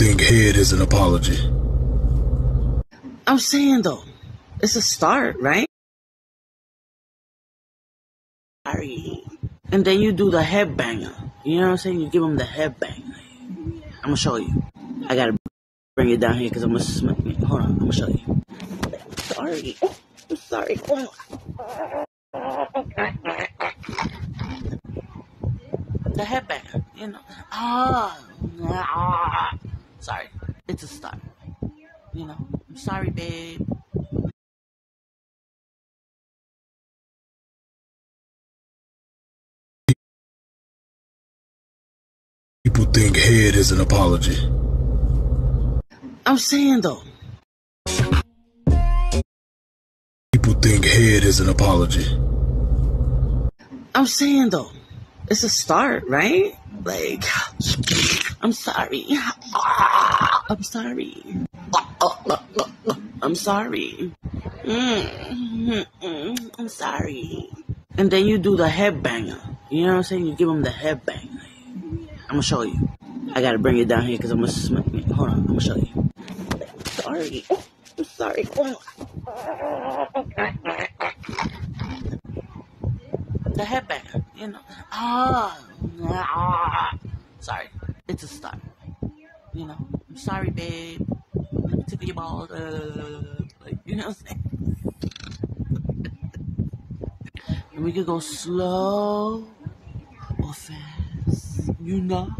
think head is an apology. I'm saying though, it's a start, right? Sorry. And then you do the headbanger. You know what I'm saying? You give him the headbang. I'm gonna show you. I gotta bring it down here because I'm gonna smack me. Hold on, I'm gonna show you. Sorry. I'm sorry. The headbang, you know. Ah, ah. Sorry. It's a start. You know. I'm sorry, babe. People think head is an apology. I'm saying though. People think head is an apology. I'm saying though. It's a start, right? Like, I'm sorry. I'm sorry. I'm sorry. Mm, I'm sorry. And then you do the headbanger. You know what I'm saying? You give him the headbang. I'm gonna show you. I gotta bring it down here because I'm gonna smack me. Hold on, I'm gonna show you. Sorry. I'm sorry. The headbang, you know. Ah, ah. Sorry. It's a start. You know. I'm sorry, babe. Tickle your. Uh, like, you know what I'm saying? and we could go slow or fast. You know?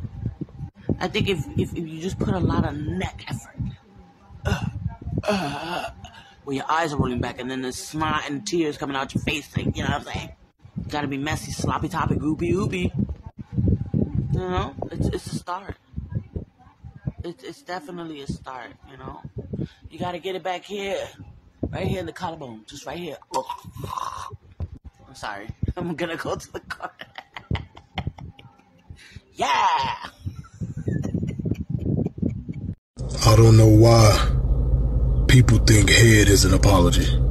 I think if, if, if you just put a lot of neck effort, uh, uh, where your eyes are rolling back and then the snot and tears coming out your face, like, you know what I'm saying? Gotta be messy, sloppy toppy, goopy oopy. You know, it's it's a start. It's it's definitely a start. You know, you gotta get it back here, right here in the collarbone, just right here. Oh. I'm sorry, I'm gonna go to the car. yeah. I don't know why people think head is an apology.